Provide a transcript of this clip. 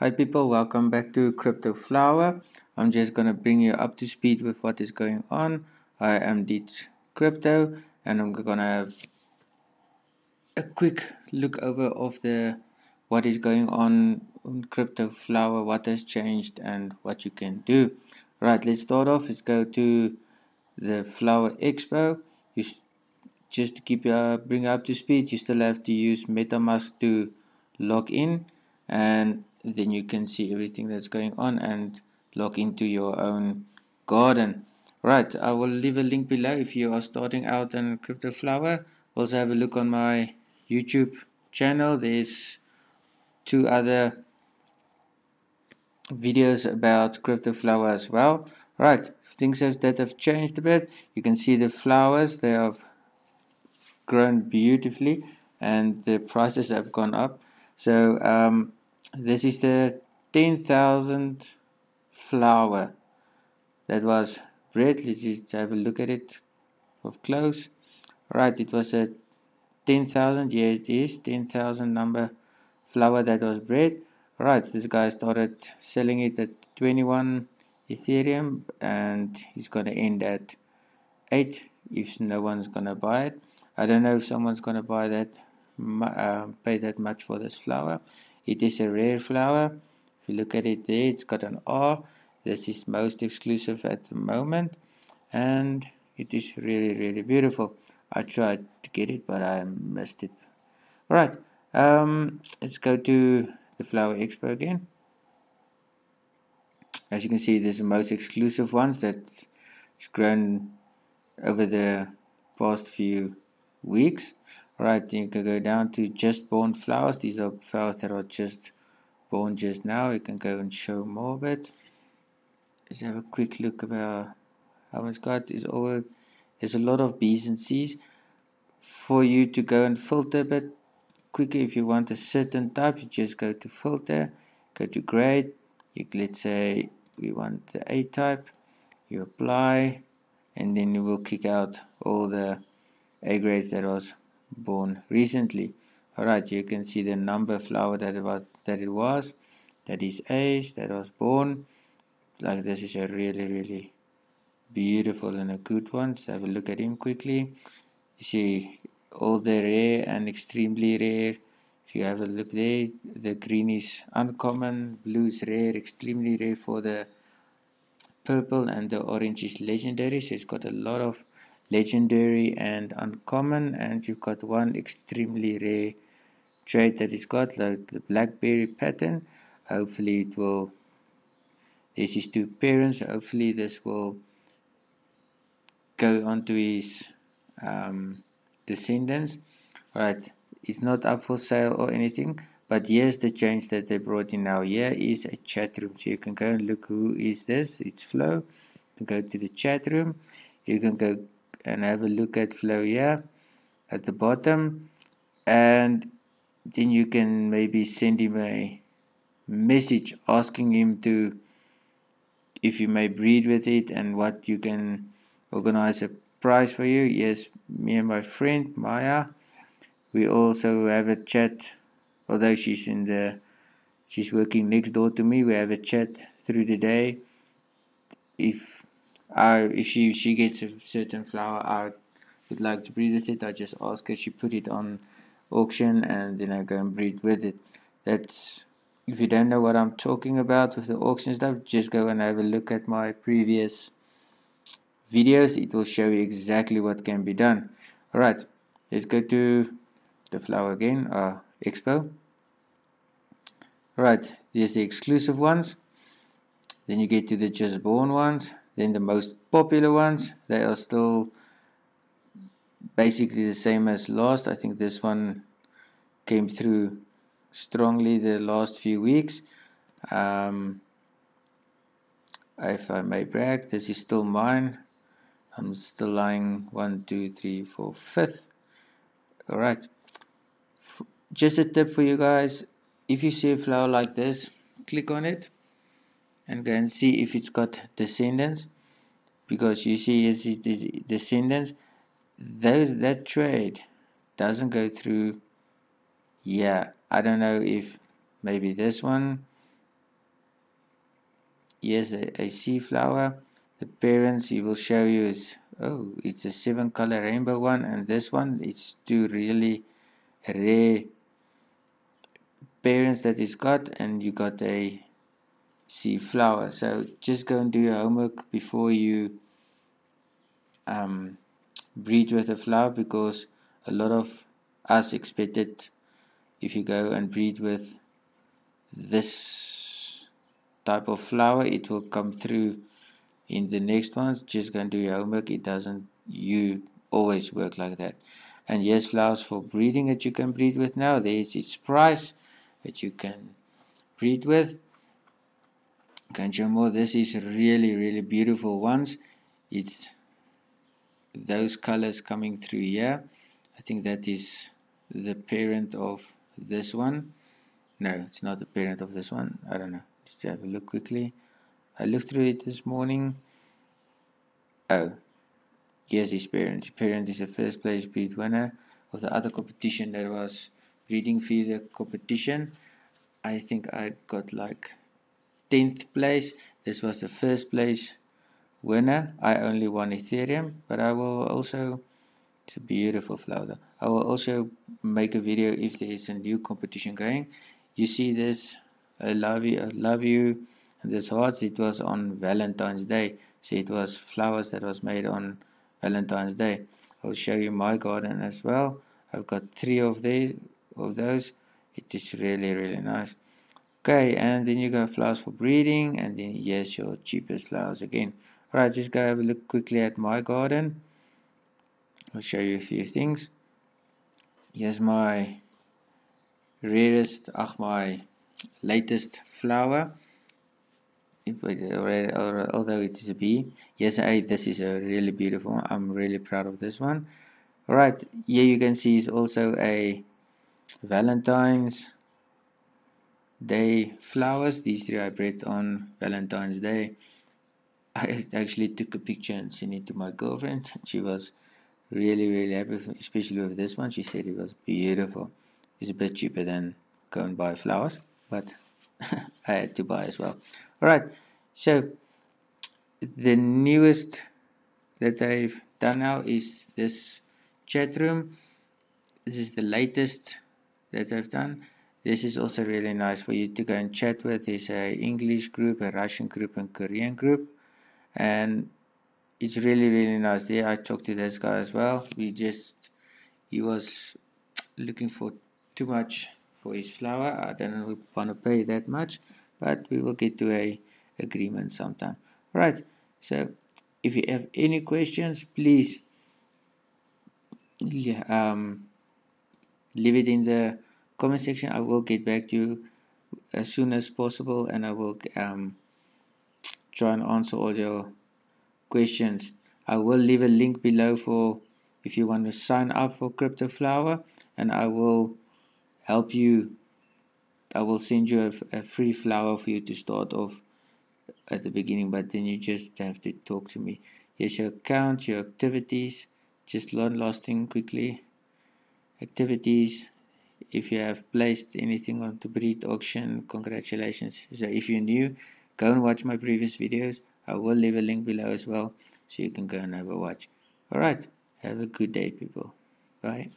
Hi people, welcome back to Crypto Flower. I'm just gonna bring you up to speed with what is going on. I am Deeds Crypto and I'm gonna have a quick look over of the what is going on on Crypto Flower, what has changed and what you can do. Right, let's start off. Let's go to the Flower Expo. You just to keep you uh, bring up to speed, you still have to use MetaMask to log in and then you can see everything that's going on and log into your own garden. Right i will leave a link below if you are starting out on crypto flower. Also have a look on my youtube channel. There's two other videos about crypto flower as well. Right things have, that have changed a bit. You can see the flowers they have grown beautifully and the prices have gone up. So um, this is the 10,000 flower that was bred let's just have a look at it up close. Right it was a 10,000 yeah it is. 10,000 number flower that was bred right this guy started selling it at 21 ethereum and he's to end at 8 if no one's going to buy it. I don't know if someone's going to buy that uh, pay that much for this flower it is a rare flower. If you look at it there, it's got an R. This is most exclusive at the moment. And it is really, really beautiful. I tried to get it, but I missed it. Alright, um, let's go to the Flower Expo again. As you can see, there's the most exclusive ones that's grown over the past few weeks right you can go down to just born flowers. These are flowers that are just born just now. You can go and show more of it. Let's have a quick look about how it's got. Is over there's a lot of B's and C's. For you to go and filter a bit quicker if you want a certain type you just go to filter go to grade. You let's say we want the A type you apply and then you will kick out all the A grades that was born recently. Alright you can see the number flower that it was that it was that is age that was born. Like this is a really really beautiful and a good one. So have a look at him quickly. You see all the rare and extremely rare. If you have a look there the green is uncommon. Blue is rare extremely rare for the purple and the orange is legendary. So it's got a lot of legendary and uncommon and you've got one extremely rare trait that it's got like the blackberry pattern. Hopefully it will this is two parents hopefully this will go on to his um, descendants. Right it's not up for sale or anything but here's the change that they brought in now here is a chat room. So you can go and look who is this. It's flow to go to the chat room. You can go and have a look at flow here at the bottom. And then you can maybe send him a message asking him to if you may breed with it and what you can organize a price for you. Yes me and my friend Maya we also have a chat although she's in the she's working next door to me. We have a chat through the day. If if she she gets a certain flower I would like to breed with it. I just ask her she put it on auction and then I go and breed with it. That's if you don't know what I'm talking about with the auction stuff just go and have a look at my previous videos. It will show you exactly what can be done. Alright let's go to the flower again uh, expo. Right there's the exclusive ones. Then you get to the just born ones then the most popular ones, they are still basically the same as last. I think this one came through strongly the last few weeks. Um, if I may brag, this is still mine. I'm still lying one, two, three, four, fifth. Alright. Just a tip for you guys. If you see a flower like this, click on it and and see if it's got descendants because you see is it descendants. Those that trade doesn't go through yeah I don't know if maybe this one. Here's a, a C flower. The parents he will show you is oh it's a seven color rainbow one and this one it's two really rare parents that he's got and you got a C flower so just go and do your homework before you um, breed with a flower because a lot of us expect it if you go and breed with this type of flower it will come through in the next ones. Just go and do your homework. It doesn't you always work like that. And yes flowers for breeding that you can breed with now. There's its price that you can breed with more. this is really really beautiful ones. It's those colors coming through here. I think that is the parent of this one. No it's not the parent of this one. I don't know. Just have a look quickly? I looked through it this morning. Oh yes his parent. His parent is a first place breed winner of the other competition that was breeding feeder competition. I think I got like 10th place. This was the first place winner. I only won Ethereum but I will also it's a beautiful flower I will also make a video if there is a new competition going. You see this? I love you I love you. And this hearts it was on Valentine's Day. So it was flowers that was made on Valentine's Day. I'll show you my garden as well. I've got three of these of those. It is really really nice okay and then you got flowers for breeding and then yes your cheapest flowers again. Alright just go have a look quickly at my garden. I'll show you a few things. Here's my rarest ach my latest flower. Although it is a B yes I this is a really beautiful I'm really proud of this one. Alright here you can see is also a Valentine's Day flowers these three I bred on Valentine's Day. I actually took a picture and sent it to my girlfriend. She was really really happy especially with this one. She said it was beautiful. It's a bit cheaper than go and buy flowers but I had to buy as well. Alright so the newest that I've done now is this chat room. This is the latest that I've done this is also really nice for you to go and chat with there's a English group a Russian group and Korean group. And it's really really nice. There I talked to this guy as well. We just he was looking for too much for his flower I don't want to pay that much but we will get to a agreement sometime. Right so if you have any questions please um, leave it in the comment section I will get back to you as soon as possible and I will um, try and answer all your questions. I will leave a link below for if you want to sign up for crypto flower and I will help you. I will send you a, a, free flower for you to start off at the beginning but then you just have to talk to me. Here's your account your activities. Just one last thing quickly. Activities if you have placed anything on the breed auction congratulations. So if you're new go and watch my previous videos. I will leave a link below as well so you can go and have a watch. Alright have a good day people. Bye